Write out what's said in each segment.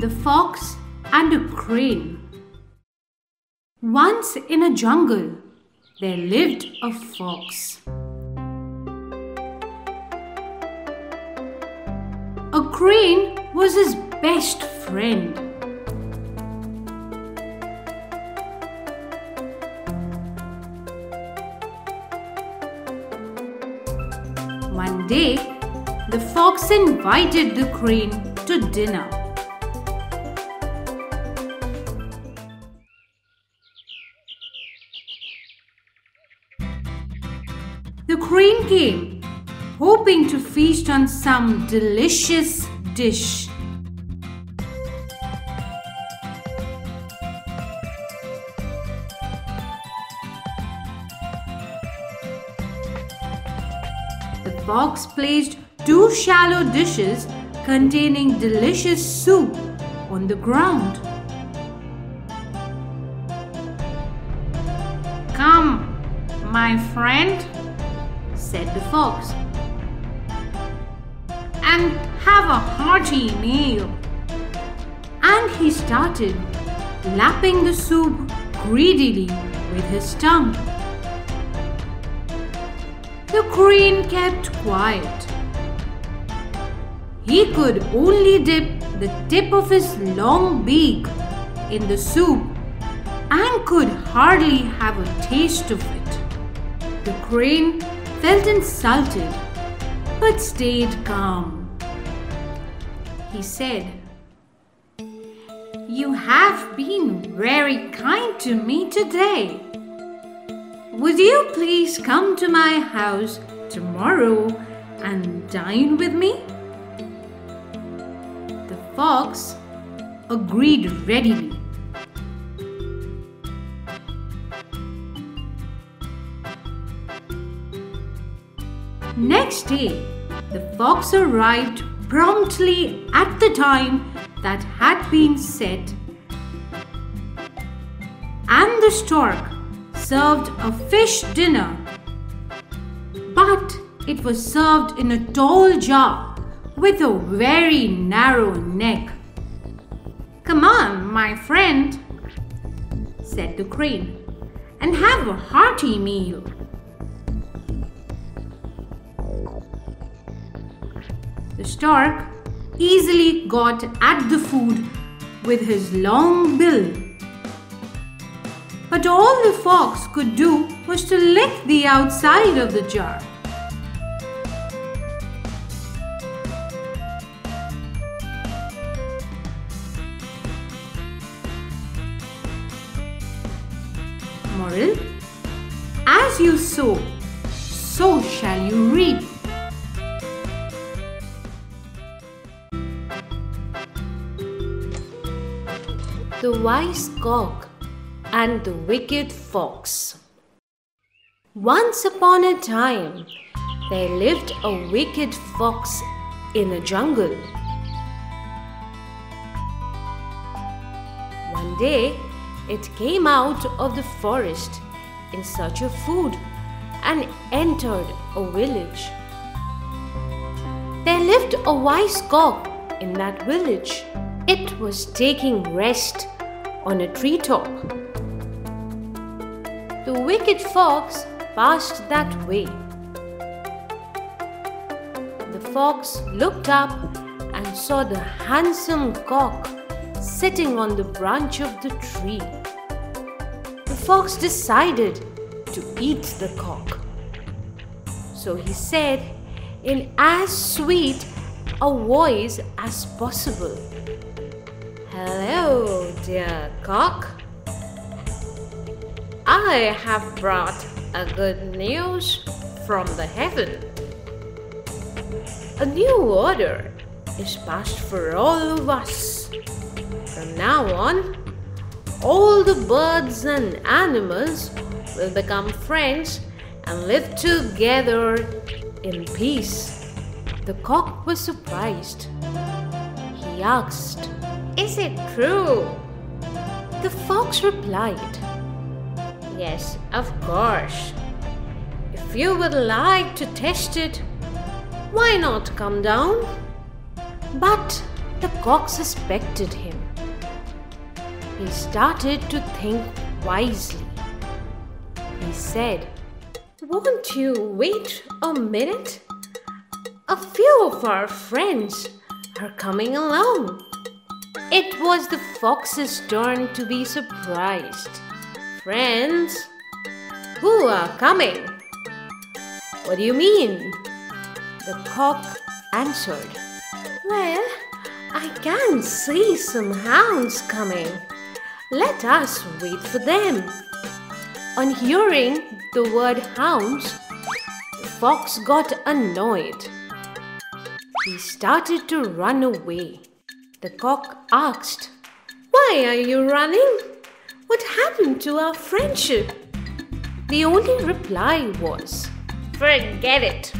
The Fox and a Crane. Once in a jungle, there lived a fox. A crane was his best friend. Day, the fox invited the crane to dinner. The crane came, hoping to feast on some delicious dish. The fox placed two shallow dishes containing delicious soup on the ground. Come, my friend, said the fox, and have a hearty meal. And he started lapping the soup greedily with his tongue. The crane kept quiet. He could only dip the tip of his long beak in the soup and could hardly have a taste of it. The crane felt insulted but stayed calm. He said, You have been very kind to me today. Would you please come to my house tomorrow and dine with me? The fox agreed readily. Next day, the fox arrived promptly at the time that had been set, and the stork served a fish dinner. But it was served in a tall jar with a very narrow neck. Come on, my friend, said the crane, and have a hearty meal. The stork easily got at the food with his long bill. But all the fox could do was to lick the outside of the jar. Moral As you sow, so shall you reap. The Wise Cock and the Wicked Fox. Once upon a time, there lived a wicked fox in a jungle. One day, it came out of the forest in search of food and entered a village. There lived a wise cock in that village. It was taking rest on a treetop. The wicked fox passed that way. The fox looked up and saw the handsome cock sitting on the branch of the tree. The fox decided to eat the cock. So he said in as sweet a voice as possible. Hello, dear cock. I have brought a good news from the heaven. A new order is passed for all of us. From now on, all the birds and animals will become friends and live together in peace. The cock was surprised. He asked, Is it true? The fox replied, Yes, of course. If you would like to test it, why not come down? But the cock suspected him. He started to think wisely. He said, Won't you wait a minute? A few of our friends are coming along. It was the fox's turn to be surprised. Friends, who are coming? What do you mean? The cock answered, Well, I can see some hounds coming. Let us wait for them. On hearing the word hounds, the fox got annoyed. He started to run away. The cock asked, Why are you running? What happened to our friendship? The only reply was, Forget it.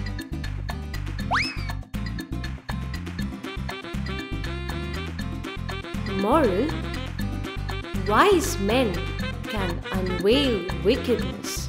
Moral Wise men can unveil wickedness,